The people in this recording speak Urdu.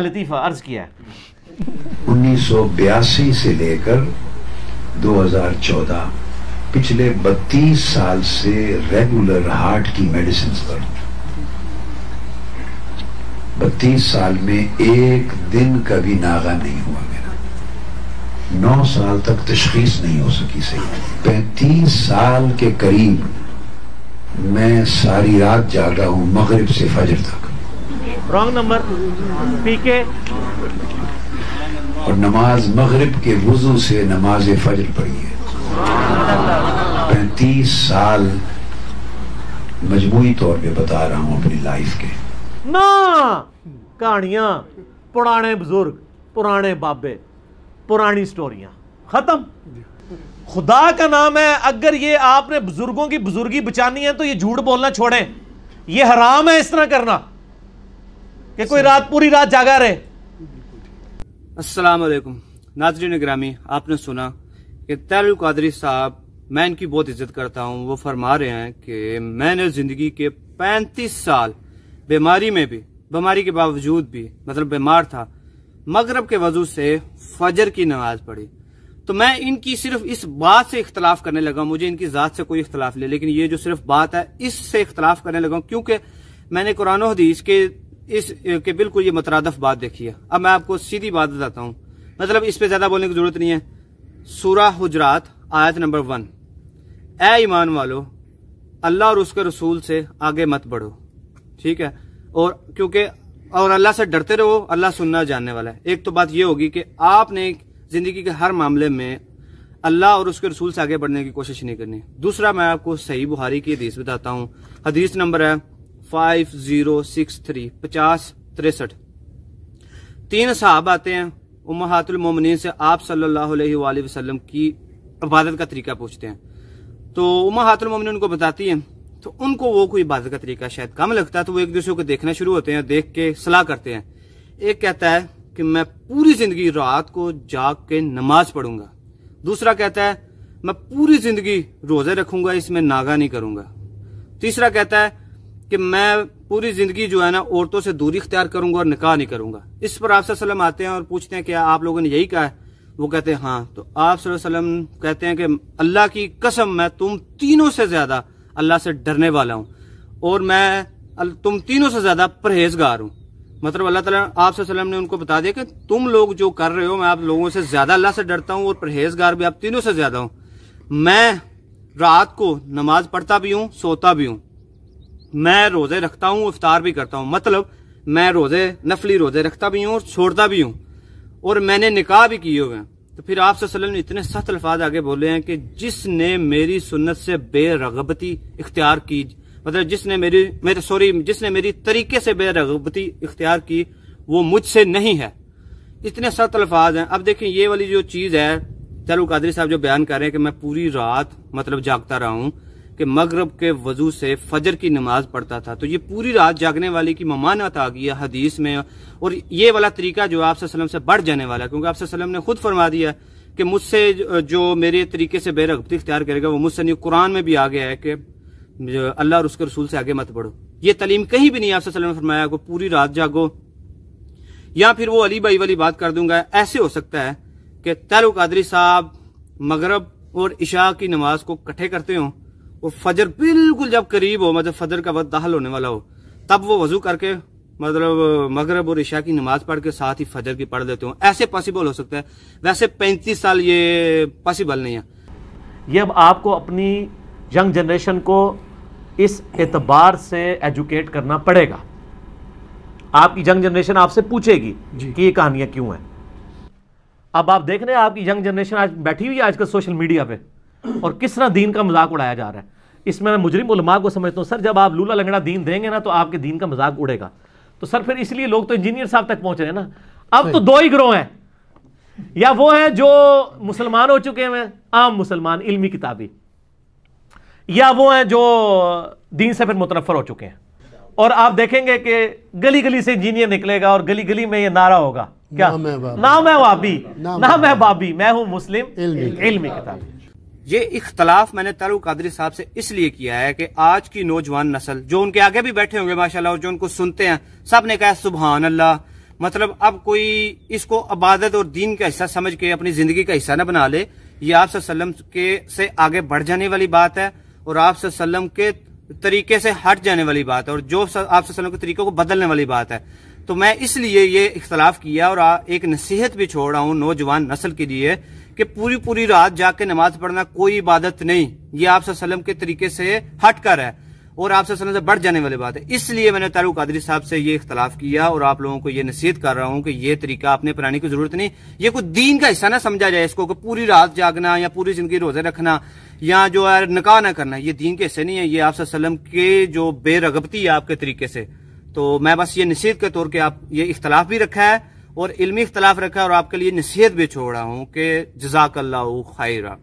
لطیفہ عرض کیا انیس سو بیاسی سے لے کر دو ہزار چودہ پچھلے بتیس سال سے ریگولر ہارٹ کی میڈیسنز پر۔ بتیس سال میں ایک دن کا بھی ناغا نہیں ہوا میرا۔ نو سال تک تشخیص نہیں ہو سکی صحیح۔ پینتیس سال کے قریب میں ساری رات جاگا ہوں، مغرب سے فجر تک۔ رانگ نمبر پی کے اور نماز مغرب کے وضو سے نماز فجر پڑھی ہے۔ پینتیس سال مجموعی طور پہ بتا رہا ہوں اپنی لائف کے۔ نا! کہانیاں پرانے بزرگ پرانے بابے پرانی سٹوریاں۔ ختم۔ خدا کا نام ہے اگر یہ آپ نے بزرگوں کی بزرگی بچانی ہے تو یہ جھوٹ بولنا چھوڑیں۔ یہ حرام ہے اس طرح کرنا۔ کہ کوئی رات پوری رات جاگا رہے۔ السلام علیکم۔ ناظرین گرامی، آپ نے سنا کہ تیل قادری صاحب، میں ان کی بہت عزت کرتا ہوں۔ وہ فرما رہے ہیں کہ میں نے زندگی کے پینتیس سال بیماری میں بھی، بیماری کے باوجود بھی مطلب بیمار تھا، مغرب کے وضو سے فجر کی نماز پڑھی۔ تو میں ان کی صرف اس بات سے اختلاف کرنے لگا مجھے ان کی ذات سے کوئی اختلاف نہیں، لیکن یہ جو صرف بات ہے، اس سے اختلاف کرنے لگا کیونکہ میں نے قرآن و حدیث کے اس کے بالکل یہ مترادف بات دیکھی ہے اب میں آپ کو سیدھی بات بتاتا ہوں۔ مطلب اس پہ زیادہ بولنے کی ضرورت نہیں ہے۔ سورہ حجرات، آیت نمبر ون۔ اے ایمان والو، اللہ اور اس کے رسول سے آگے مت بڑھو۔ ٹھیک ہے؟ اور کیونکہ اور اللہ سے ڈرتے رہو، اللہ سننا جاننے والا ہے۔ ایک تو بات یہ ہوگی کہ آپ نے زندگی کے ہر معاملے میں اللہ اور اس کے رسول سے آگے بڑھنے کی کوشش نہیں کرنی۔ دوسرا میں آپ کو صحیح بہاری کی حدیث بتاتا ہوں۔ حدیث نمبر ہے فائیو زیرو سکس تھری پچاس تریسٹھ. تین صاحب آتے ہیں، امہات المومنین سے آپ صلی اللہ علیہ وآلہ وسلم کی عبادت کا طریقہ پوچھتے ہیں۔ تو امہات المومنین ان کو بتاتی ہیں، تو ان کو وہ کوئی عبادت کا طریقہ شاید کم لگتا ہے تو وہ ایک دوسرے کو دیکھنا شروع ہوتے ہیں، دیکھ کے صلاح کرتے ہیں۔ ایک کہتا ہے کہ میں پوری زندگی رات کو جاگ کے نماز پڑھوں گا۔ دوسرا کہتا ہے، میں پوری زندگی روزے رکھوں گا، اس میں ناگا نہیں کروں گا۔ تیسرا کہتا ہے کہ میں پوری زندگی جو ہے نا عورتوں سے دوری اختیار کروں گا اور نکاح نہیں کروں گا۔ اس پر آپ صلی اللہ علیہ وسلم آتے ہیں اور پوچھتے ہیں کہ آپ لوگوں نے یہی کہا ہے؟ وہ کہتے ہیں ہاں۔ تو آپ صلی اللہ علیہ وسلم کہتے ہیں کہ اللہ کی قسم، میں تم تینوں سے زیادہ اللہ سے ڈرنے والا ہوں اور میں تم تینوں سے زیادہ پرہیزگار ہوں۔ مطلب اللہ تعالیٰ آپ صلی اللہ علیہ وسلم نے ان کو بتا دیا کہ تم لوگ جو کر رہے ہو، میں آپ لوگوں سے زیادہ اللہ سے ڈرتا ہوں اور پرہیزگار بھی آپ تینوں سے زیادہ ہوں۔ میں رات کو نماز پڑھتا بھی ہوں، سوتا بھی ہوں۔ میں روزے رکھتا ہوں، افطار بھی کرتا ہوں۔ مطلب میں روزے، نفلی روزے رکھتا بھی ہوں اور چھوڑتا بھی ہوں۔ اور میں نے نکاح بھی کیے ہوئے ہیں۔ تو پھر آپ صلی اللہ علیہ وسلم نے اتنے سخت الفاظ آگے بولے ہیں کہ جس نے میری سنت سے بے رغبتی اختیار کی مطلب جس نے میری، میرے، سوری، جس نے میری طریقے سے بے رغبتی اختیار کی، وہ مجھ سے نہیں ہے۔ اتنے سخت الفاظ ہیں۔ اب دیکھیں، یہ والی جو چیز ہے، چلو قادری صاحب جو بیان کر رہے ہیں کہ میں پوری رات مطلب جاگتا رہا ہوں۔ کہ مغرب کے وضو سے فجر کی نماز پڑھتا تھا۔ تو یہ پوری رات جاگنے والی کی ممانت آ گئی ہے حدیث میں اور یہ والا طریقہ جو آپ وسلم سے بڑھ جانے والا ہے، کیونکہ آپ وسلم نے خود فرما دیا کہ مجھ سے جو میرے طریقے سے بے رغبتی اختیار کرے گا، وہ مجھ سے نہیں۔ قرآن میں بھی آ گیا ہے کہ اللہ اور اس کے رسول سے آگے مت بڑھو۔ یہ تعلیم کہیں بھی نہیں آپ وسلم نے فرمایا کہ پوری رات جاگو۔ یا پھر وہ علی بھائی والی بات کر دوں گا، ایسے ہو سکتا ہے کہ تیرو قادری صاحب مغرب اور عشاء کی نماز کو کٹھے کرتے ہوں اور فجر بالکل جب قریب ہو مطلب فجر کا وقت داخل ہونے والا ہو تب وہ وضو کر کے مطلب مغرب اور عشاء کی نماز پڑھ کے ساتھ ہی فجر کی پڑھ دیتے ہوں۔ ایسے پاسبل ہو سکتا ہے۔ ویسے پینتیس سال یہ پاسبل نہیں ہے۔ یہ اب آپ کو اپنی ینگ جنریشن کو اس اعتبار سے ایجوکیٹ کرنا پڑے گا۔ آپ کی ینگ جنریشن آپ سے پوچھے گی جی۔ کہ یہ کہانیاں کیوں ہیں۔ اب آپ دیکھ رہے ہیں آپ کی ینگ جنریشن آج بیٹھی ہوئی ہے آج کل سوشل میڈیا پہ اور کس طرح دین کا مذاق اڑایا جا رہا ہے۔ اس میں میں مجرم علماء کو سمجھتا ہوں سر جب آپ لولا لنگڑا دین دیں گے نا تو آپ کے دین کا مذاق اڑے گا۔ تو سر پھر اس لیے لوگ تو انجینئر صاحب تک پہنچ رہے ہیں نا۔ اب تو دو ہی گروہ ہیں۔ یا وہ ہیں جو مسلمان ہو چکے ہیں عام مسلمان علمی کتابی۔ یا وہ ہیں جو دین سے پھر متنفر ہو چکے ہیں۔ اور آپ دیکھیں گے کہ گلی گلی سے انجینئر نکلے گا اور گلی گلی میں یہ نعرہ ہوگا۔ کیا؟ نام ہے بابی۔ نام ہے بابی۔ میں ہوں مسلم علمی کتابی۔ یہ اختلاف میں نے تارو قادری صاحب سے اس لیے کیا ہے کہ آج کی نوجوان نسل جو ان کے آگے بھی بیٹھے ہوں گے ماشاءاللہ اور جو ان کو سنتے ہیں، سب نے کہا سبحان اللہ مطلب اب کوئی اس کو عبادت اور دین کا حصہ سمجھ کے اپنی زندگی کا حصہ نہ بنا لے، یہ آپ صلی اللہ علیہ وسلم کے سے آگے بڑھ جانے والی بات ہے اور آپ صلی اللہ علیہ وسلم کے طریقے سے ہٹ جانے والی بات ہے اور جو آپ صلی اللہ علیہ وسلم کے طریقوں کو بدلنے والی بات ہے۔ تو میں اس لیے یہ اختلاف کیا اور ایک نصیحت بھی چھوڑ رہا ہوں نوجوان نسل کے لیے کہ پوری پوری رات جا کے نماز پڑھنا کوئی عبادت نہیں۔ یہ آپ وسلم کے طریقے سے ہٹ کر ہے اور آپ سے سے بڑھ جانے والی بات ہے۔ اس لیے میں نے تعلق قادری صاحب سے یہ اختلاف کیا اور آپ لوگوں کو یہ نصیحت کر رہا ہوں کہ یہ طریقہ اپنے پرانے کی ضرورت نہیں۔ یہ کوئی دین کا حصہ نہ سمجھا جائے اس کو کہ پوری رات جاگنا یا پوری زندگی روزے رکھنا یا جو ہے نکاح نہ کرنا، یہ دین کے حصے نہیں ہے یہ آپ وسلم کے جو بے رغبتی ہے آپ کے طریقے سے۔ تو میں بس یہ نصیحت کے طور کے آپ یہ اختلاف بھی رکھا ہے اور علمی اختلاف رکھا ہے اور آپ کے لیے نصیحت بھی چھوڑ رہا ہوں کہ جزاک اللہ خیرہ